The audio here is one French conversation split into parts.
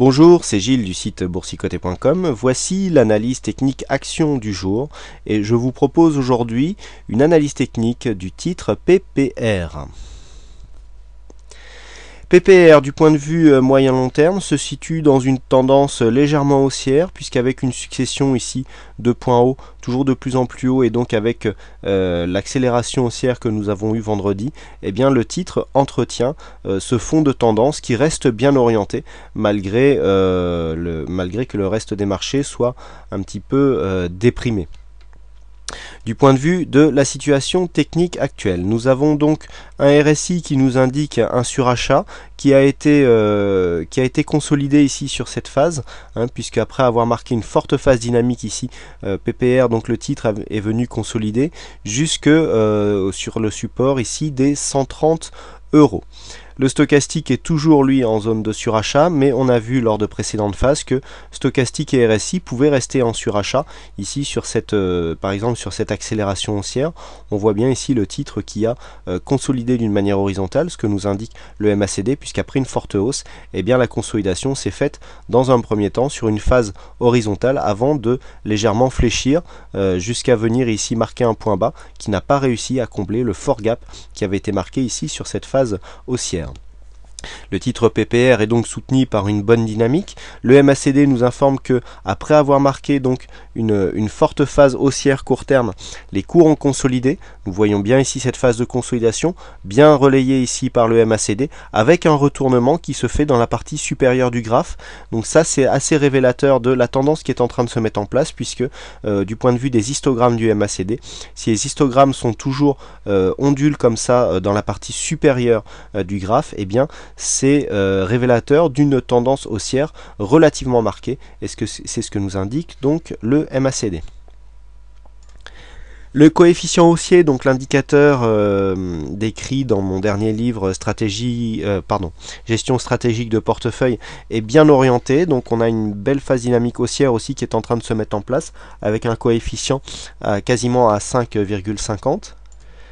Bonjour, c'est Gilles du site boursicoté.com. Voici l'analyse technique action du jour et je vous propose aujourd'hui une analyse technique du titre PPR. PPR du point de vue euh, moyen-long terme se situe dans une tendance légèrement haussière puisqu'avec une succession ici de points hauts toujours de plus en plus haut et donc avec euh, l'accélération haussière que nous avons eu vendredi, eh bien le titre entretient euh, ce fond de tendance qui reste bien orienté malgré, malgré que le reste des marchés soit un petit peu déprimé du point de vue de la situation technique actuelle. Nous avons donc un RSI qui nous indique un surachat qui a été, euh, qui a été consolidé ici sur cette phase, hein, puisque après avoir marqué une forte phase dynamique ici, euh, PPR, donc le titre est venu consolider jusque euh, sur le support ici des 130 euros. Le stochastique est toujours lui en zone de surachat, mais on a vu lors de précédentes phases que stochastique et RSI pouvaient rester en surachat. Ici, sur cette, euh, par exemple, sur cette accélération haussière, on voit bien ici le titre qui a euh, consolidé d'une manière horizontale, ce que nous indique le MACD, puisqu'après une forte hausse, eh bien la consolidation s'est faite dans un premier temps sur une phase horizontale avant de légèrement fléchir euh, jusqu'à venir ici marquer un point bas qui n'a pas réussi à combler le fort gap qui avait été marqué ici sur cette phase haussière. Le titre PPR est donc soutenu par une bonne dynamique. Le MACD nous informe que après avoir marqué donc une, forte phase haussière court terme, les cours ont consolidé. Nous voyons bien ici cette phase de consolidation, bien relayée ici par le MACD, avec un retournement qui se fait dans la partie supérieure du graphe. Donc ça c'est assez révélateur de la tendance qui est en train de se mettre en place, puisque euh, du point de vue des histogrammes du MACD, si les histogrammes sont toujours euh, ondulent comme ça euh, dans la partie supérieure du graphe, eh bien c'est euh, révélateur d'une tendance haussière relativement marquée. Et c'est ce que nous indique donc le MACD. Le coefficient haussier, donc l'indicateur euh, décrit dans mon dernier livre stratégie, euh, pardon, gestion stratégique de portefeuille, est bien orienté. Donc on a une belle phase dynamique haussière aussi qui est en train de se mettre en place avec un coefficient quasiment à 5,50.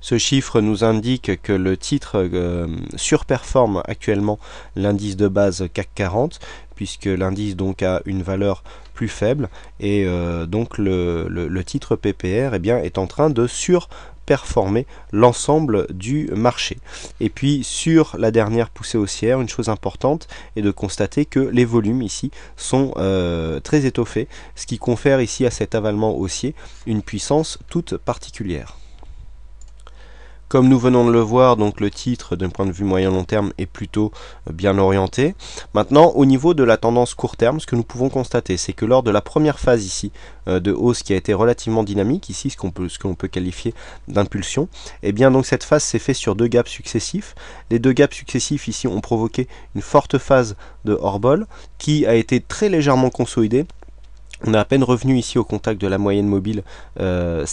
Ce chiffre nous indique que le titre euh, surperforme actuellement l'indice de base CAC 40 puisque l'indice donc a une valeur plus faible et euh, donc le, titre PPR eh bien, est en train de surperformer l'ensemble du marché. Et puis sur la dernière poussée haussière, une chose importante est de constater que les volumes ici sont euh, très étoffés, ce qui confère ici à cet avalement haussier une puissance toute particulière. Comme nous venons de le voir, donc le titre d'un point de vue moyen-long terme est plutôt euh, bien orienté. Maintenant, au niveau de la tendance court terme, ce que nous pouvons constater, c'est que lors de la première phase ici euh, de hausse qui a été relativement dynamique, ici ce qu'on peut, qualifier d'impulsion, eh bien donc cette phase s'est faite sur deux gaps successifs. Les deux gaps successifs ici ont provoqué une forte phase de hors-bol qui a été très légèrement consolidée on est à peine revenu ici au contact de la moyenne mobile 7 euh,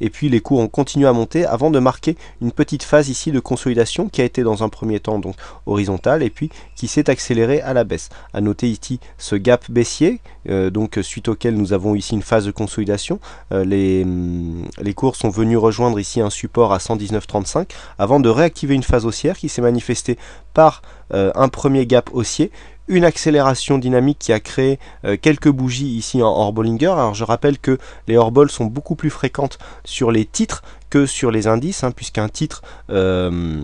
et puis les cours ont continué à monter avant de marquer une petite phase ici de consolidation qui a été dans un premier temps donc horizontale et puis qui s'est accélérée à la baisse. À noter ici ce gap baissier euh, donc suite auquel nous avons ici une phase de consolidation. Euh, les, hum, les cours sont venus rejoindre ici un support à 119,35 avant de réactiver une phase haussière qui s'est manifestée par un premier gap haussier une accélération dynamique qui a créé euh, quelques bougies ici en Orbollinger. Alors je rappelle que les Orbols sont beaucoup plus fréquentes sur les titres que sur les indices, hein, puisqu'un titre euh,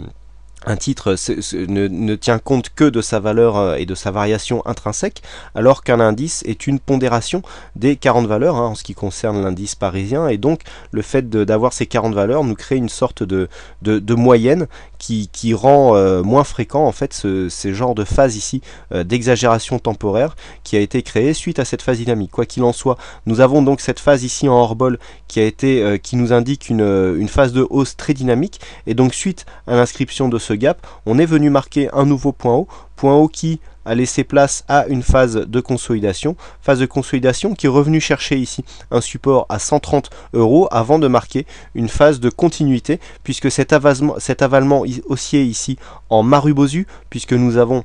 un titre ne, tient compte que de sa valeur euh, et de sa variation intrinsèque, alors qu'un indice est une pondération des 40 valeurs hein, en ce qui concerne l'indice parisien, et donc le fait d'avoir ces 40 valeurs nous crée une sorte de, de, moyenne qui, rend euh, moins fréquent en fait ce, ces genres de phase ici euh, d'exagération temporaire qui a été créée suite à cette phase dynamique. Quoi qu'il en soit, nous avons donc cette phase ici en hors-bol qui a été qui nous indique une, une phase de hausse très dynamique, et donc suite à l'inscription de ce gap, on est venu marquer un nouveau point haut, point haut qui a laissé place à une phase de consolidation, phase de consolidation qui est revenu chercher ici un support à 130 euros avant de marquer une phase de continuité puisque cet avalement, cet avalement haussier ici en Marubosu, puisque nous avons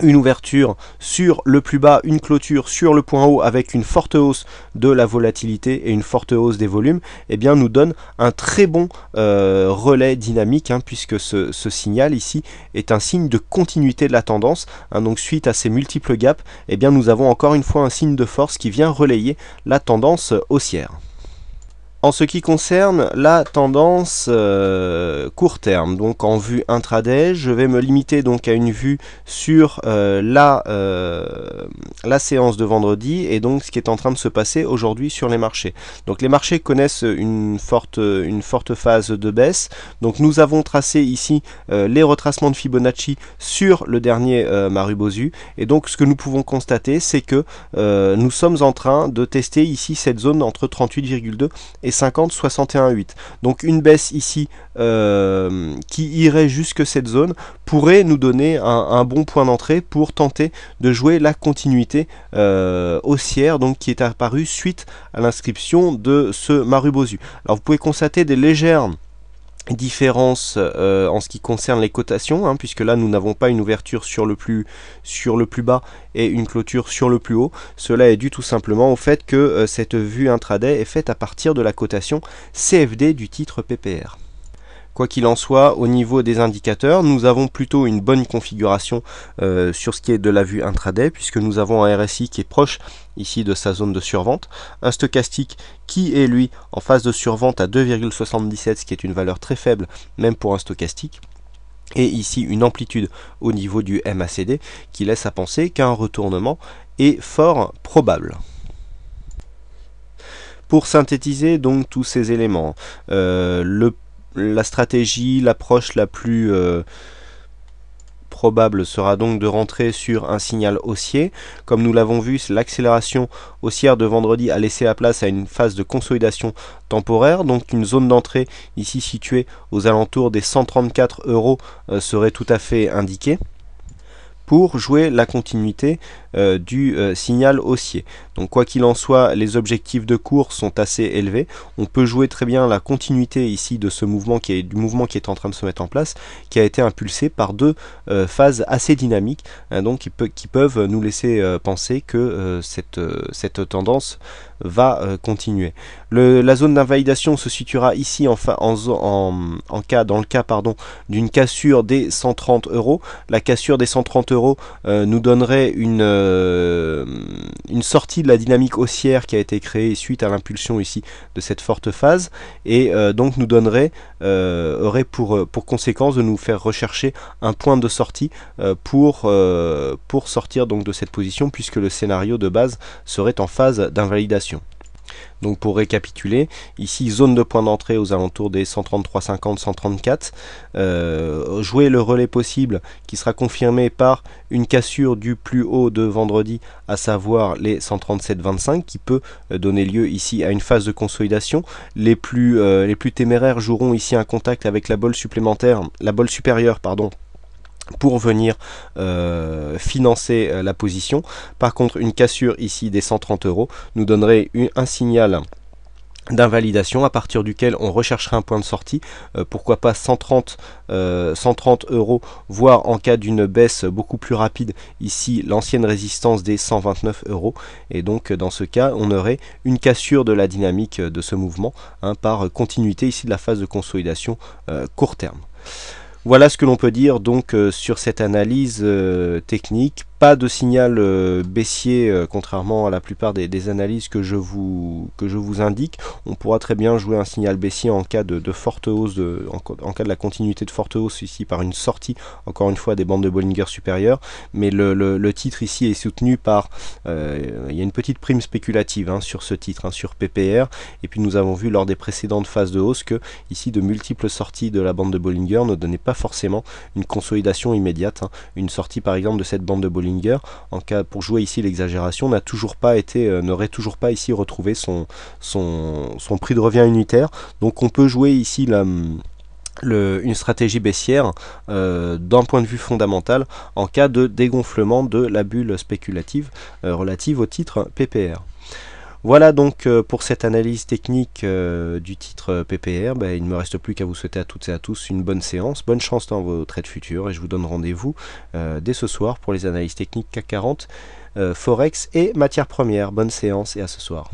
une ouverture sur le plus bas, une clôture sur le point haut avec une forte hausse de la volatilité et une forte hausse des volumes, eh bien nous donne un très bon euh, relais dynamique hein, puisque ce, signal ici est un signe de continuité de la tendance. Hein. donc suite à ces multiples gaps, eh bien nous avons encore une fois un signe de force qui vient relayer la tendance haussière. En ce qui concerne la tendance euh, court terme, donc en vue intraday, je vais me limiter donc à une vue sur euh, la, euh, la séance de vendredi et donc ce qui est en train de se passer aujourd'hui sur les marchés. Donc les marchés connaissent une forte, une forte phase de baisse. Donc nous avons tracé ici les retracements de Fibonacci sur le dernier Marubozu et donc ce que nous pouvons constater c'est que nous sommes en train de tester ici cette zone entre 38,2 et 50, 61, 8. Donc une baisse ici euh, qui irait jusque cette zone pourrait nous donner un, bon point d'entrée pour tenter de jouer la continuité euh, haussière donc qui est apparue suite à l'inscription de ce Marubozu. Alors vous pouvez constater des légères différence euh, en ce qui concerne les cotations, hein, puisque là nous n'avons pas une ouverture sur le, plus, sur le plus bas et une clôture sur le plus haut. Cela est dû tout simplement au fait que euh, cette vue intraday est faite à partir de la cotation CFD du titre PPR. Quoi qu'il en soit, au niveau des indicateurs, nous avons plutôt une bonne configuration euh, sur ce qui est de la vue intraday, puisque nous avons un RSI qui est proche ici de sa zone de survente, un stochastique qui est lui en phase de survente à 2,77, ce qui est une valeur très faible même pour un stochastique. Et ici une amplitude au niveau du MACD qui laisse à penser qu'un retournement est fort probable pour synthétiser donc tous ces éléments, euh, le la stratégie, l'approche la plus euh, probable sera donc de rentrer sur un signal haussier. Comme nous l'avons vu, l'accélération haussière de vendredi a laissé la place à une phase de consolidation temporaire. Donc une zone d'entrée ici située aux alentours des 134 euros euh, serait tout à fait indiquée pour jouer la continuité euh, du euh, signal haussier. Donc quoi qu'il en soit, les objectifs de cours sont assez élevés. On peut jouer très bien la continuité ici de ce mouvement qui est du mouvement qui est en train de se mettre en place, qui a été impulsé par deux euh, phases assez dynamiques, hein, donc qui, peuvent nous laisser penser que cette, cette tendance va continuer. la zone d'invalidation se situera ici en, en, en, cas, dans le cas d'une cassure des 130 euros. La cassure des 130 euros nous donnerait une euh, une sortie de la dynamique haussière qui a été créée suite à l'impulsion ici de cette forte phase et euh, donc nous donnerait euh, aurait pour, conséquence de nous faire rechercher un point de sortie pour, pour sortir donc de cette position puisque le scénario de base serait en phase d'invalidation. Donc pour récapituler, ici zone de point d'entrée aux alentours des 133,50, 134. Euh, jouer le relais possible qui sera confirmé par une cassure du plus haut de vendredi, à savoir les 137,25 qui peut euh, donner lieu ici à une phase de consolidation. Les plus, euh, téméraires joueront ici un contact avec la bolle supplémentaire, la bolle supérieure, pardon, pour venir euh, financer euh, la position. Par contre, une cassure ici des 130 euros nous donnerait un signal d'invalidation à partir duquel on rechercherait un point de sortie, euh, pourquoi pas 130, 130 euros, voire en cas d'une baisse beaucoup plus rapide, ici l'ancienne résistance des 129 euros, et donc dans ce cas on aurait une cassure de la dynamique de ce mouvement hein, par continuité ici de la phase de consolidation court terme. Voilà ce que l'on peut dire donc euh, sur cette analyse euh, technique pas de signal euh, baissier euh, contrairement à la plupart des, analyses que je, vous, que je vous indique. On pourra très bien jouer un signal baissier en cas de, forte hausse, de, en, cas de la continuité de forte hausse ici par une sortie encore une fois des bandes de Bollinger supérieures. Mais le, titre ici est soutenu par, euh, il y a une petite prime spéculative hein, sur ce titre, hein, sur PPR. Et puis nous avons vu lors des précédentes phases de hausse que ici de multiples sorties de la bande de Bollinger ne donnaient pas forcément une consolidation immédiate. Hein. Une sortie par exemple de cette bande de Bollinger en cas pour jouer ici l'exagération, n'a toujours pas été, euh, n'aurait toujours pas ici retrouvé son, son, prix de revient unitaire. Donc on peut jouer ici la, une stratégie baissière euh, d'un point de vue fondamental en cas de dégonflement de la bulle spéculative euh, relative au titre PPR. Voilà donc euh, pour cette analyse technique euh, du titre PPR. Ben, il ne me reste plus qu'à vous souhaiter à toutes et à tous une bonne séance, bonne chance dans vos trades futurs et je vous donne rendez-vous dès ce soir pour les analyses techniques CAC 40, Forex et matières premières. Bonne séance et à ce soir.